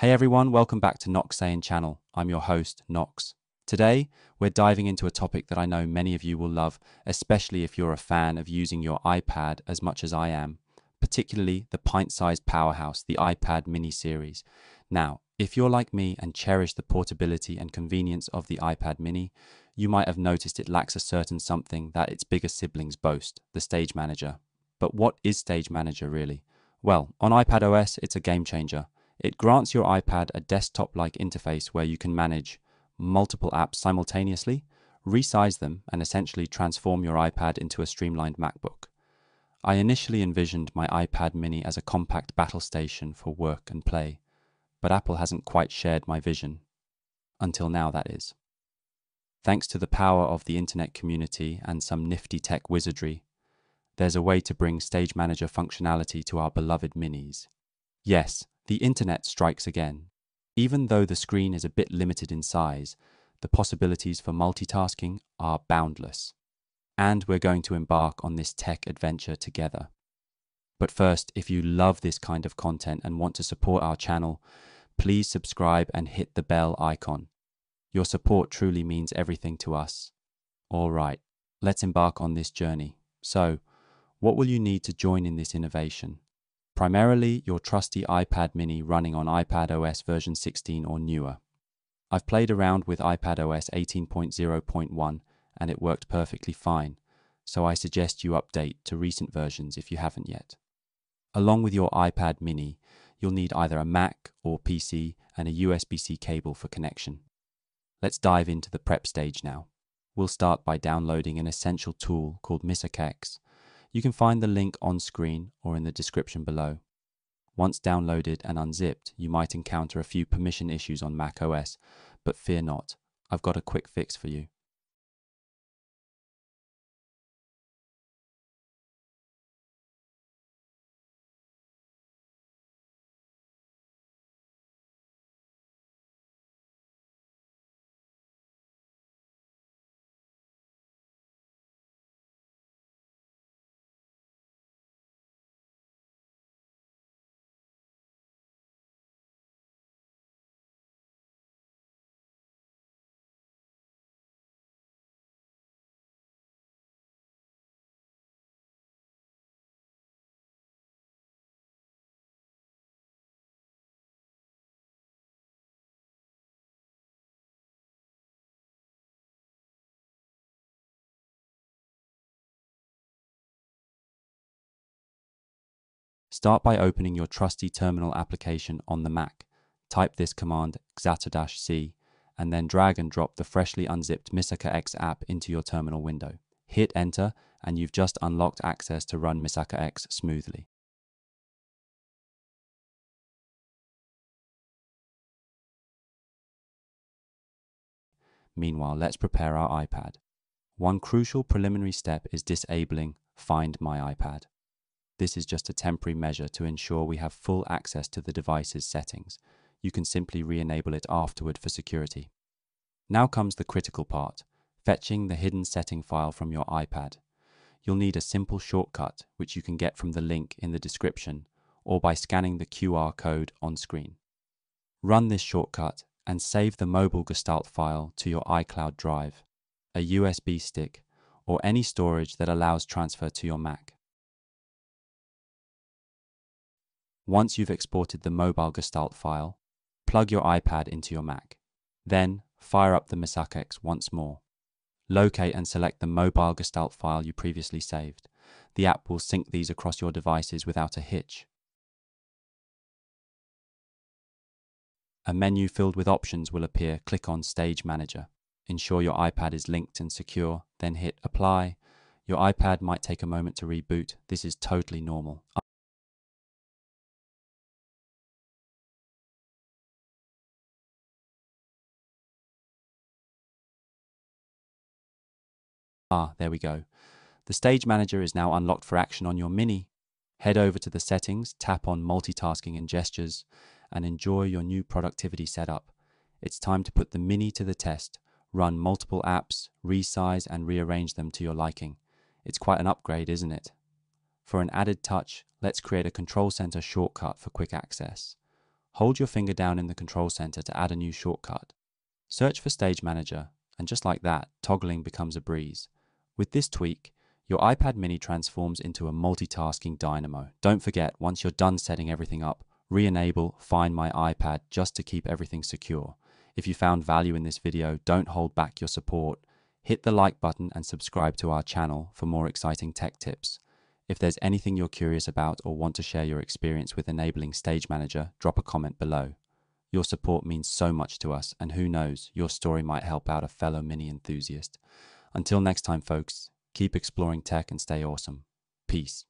Hey everyone, welcome back to Nox Sayin channel. I'm your host, Nox. Today, we're diving into a topic that I know many of you will love, especially if you're a fan of using your iPad as much as I am, particularly the pint-sized powerhouse, the iPad mini series. Now, if you're like me and cherish the portability and convenience of the iPad mini, you might have noticed it lacks a certain something that its bigger siblings boast, the Stage Manager. But what is Stage Manager really? Well, on iPad OS, it's a game changer. It grants your iPad a desktop like interface where you can manage multiple apps simultaneously, resize them, and essentially transform your iPad into a streamlined MacBook. I initially envisioned my iPad mini as a compact battle station for work and play, but Apple hasn't quite shared my vision. Until now, that is. Thanks to the power of the internet community and some nifty tech wizardry, there's a way to bring Stage Manager functionality to our beloved minis. Yes, the internet strikes again. Even though the screen is a bit limited in size, the possibilities for multitasking are boundless. And we're going to embark on this tech adventure together. But first, if you love this kind of content and want to support our channel, please subscribe and hit the bell icon. Your support truly means everything to us. All right, let's embark on this journey. So, what will you need to join in this innovation? Primarily your trusty iPad mini running on iPad OS version 16 or newer. I've played around with iPad OS 18.0.1 and it worked perfectly fine, so I suggest you update to recent versions if you haven't yet. Along with your iPad mini, you'll need either a Mac or PC and a USB-C cable for connection. Let's dive into the prep stage now. We'll start by downloading an essential tool called MisakaX you can find the link on screen or in the description below. Once downloaded and unzipped, you might encounter a few permission issues on macOS, but fear not, I've got a quick fix for you. Start by opening your trusty terminal application on the Mac. Type this command xattr -c and then drag and drop the freshly unzipped Misaka X app into your terminal window. Hit enter and you've just unlocked access to run Misaka X smoothly. Meanwhile, let's prepare our iPad. One crucial preliminary step is disabling Find My iPad. This is just a temporary measure to ensure we have full access to the device's settings. You can simply re-enable it afterward for security. Now comes the critical part, fetching the hidden setting file from your iPad. You'll need a simple shortcut which you can get from the link in the description or by scanning the QR code on screen. Run this shortcut and save the mobile Gestalt file to your iCloud drive, a USB stick, or any storage that allows transfer to your Mac. Once you've exported the mobile Gestalt file, plug your iPad into your Mac. Then, fire up the MisakaX once more. Locate and select the mobile Gestalt file you previously saved. The app will sync these across your devices without a hitch. A menu filled with options will appear. Click on Stage Manager. Ensure your iPad is linked and secure, then hit Apply. Your iPad might take a moment to reboot. This is totally normal. Ah, there we go. The Stage Manager is now unlocked for action on your Mini. Head over to the settings, tap on multitasking and gestures, and enjoy your new productivity setup. It's time to put the Mini to the test. Run multiple apps, resize and rearrange them to your liking. It's quite an upgrade, isn't it? For an added touch, let's create a Control Center shortcut for quick access. hold your finger down in the control center to add a new shortcut. Search for Stage Manager, and just like that, toggling becomes a breeze. With this tweak, your iPad mini transforms into a multitasking dynamo. Don't forget, once you're done setting everything up, re-enable Find My iPad just to keep everything secure. If you found value in this video, don't hold back your support. Hit the like button and subscribe to our channel for more exciting tech tips. If there's anything you're curious about or want to share your experience with enabling Stage Manager, drop a comment below. Your support means so much to us, and who knows, your story might help out a fellow mini enthusiast. Until next time, folks, keep exploring tech and stay awesome. Peace.